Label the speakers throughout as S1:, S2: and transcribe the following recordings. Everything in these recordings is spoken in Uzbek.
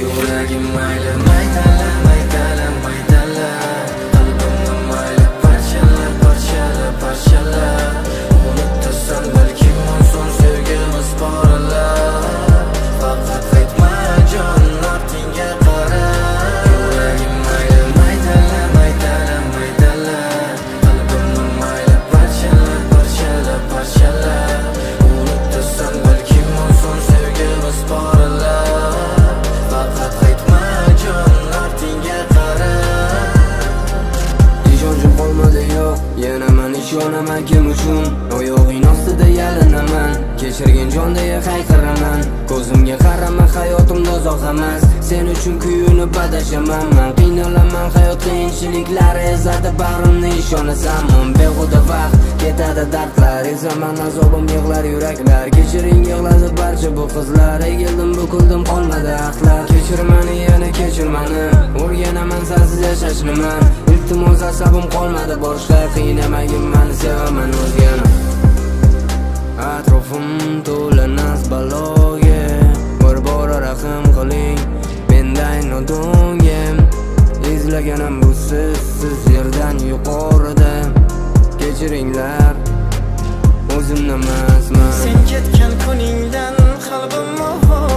S1: yuragim mayli maytala maytala.
S2: Ishonaman kim uchun? Oyog'ing ostida yalinaman. Kechirgin jon deya hayqiraman. Ko'zimga qarama hayotim dozoq emas. Sen uchun kuyunib adashaman man qiynalaman hayot qiyinchiliklari ezadi bag'rimni ishonasan. Behuda vaqt ketadi dardlar ezaman azobim yig'lar yuraklar. Kechiring yig'ladi barcha bu qizlar. Egildim bukildim qolmadi aqlar kechir mani yana kechir mani o'rganaman sansiz yashashni man iltimos asabim qolmadi boshqa qiynamagin mani sevaman o'zgani. Atrofim to'la naz baloga bir bora rahm qiling menday nodonga. Izlaganim bu siz siz yerdan yuqorida. Kechiringlar o'zimni emasman.
S1: Sen ketgan kuningdan qalbim ovora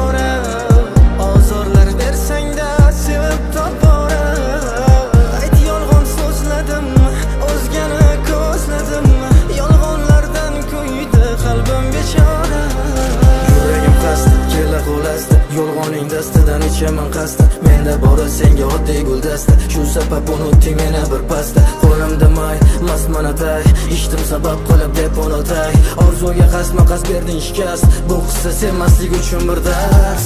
S1: dastidan ichaman Menda bori senga oddiy guldasta. Shu sabab unutding meni bir pasda Qo'limda may, mast manatay ichdim sabab qilib deb unutay Orzuga qasma qas berding shikast. Bu qissa sevmaslik uchun bir dars.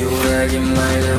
S1: Yuragim mayli